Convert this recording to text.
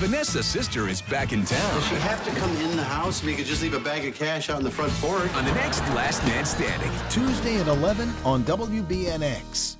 Vanessa's sister is back in town. Does she have to come in the house? We could just leave a bag of cash out in the front porch. On the next Last Man Standing. Tuesday at 11 on WBNX.